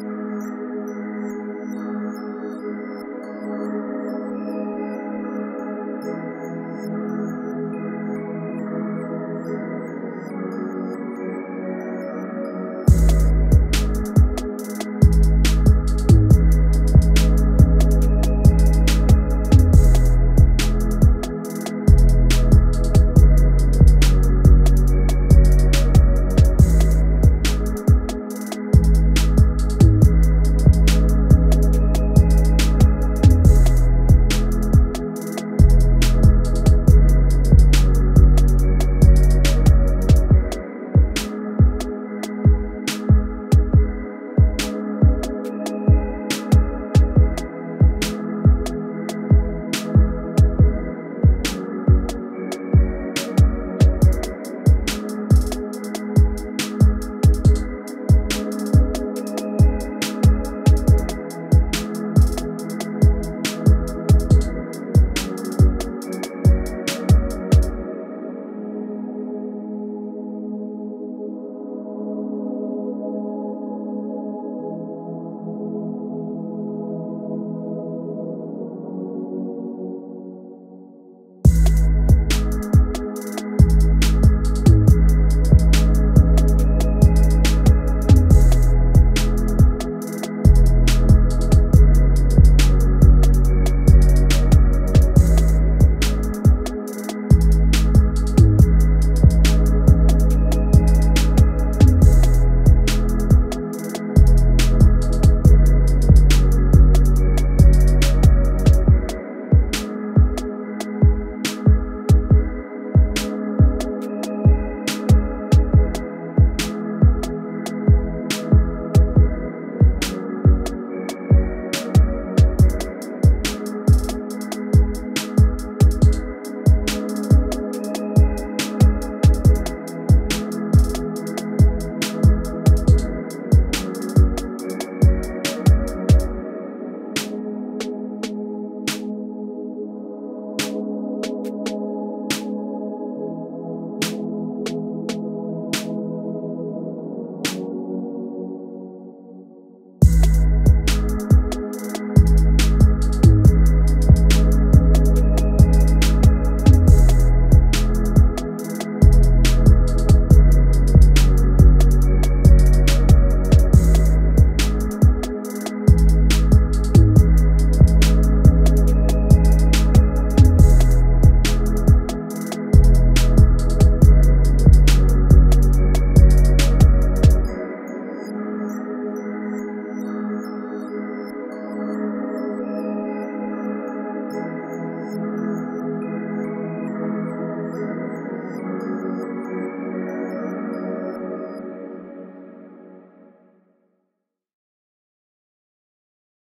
Bye.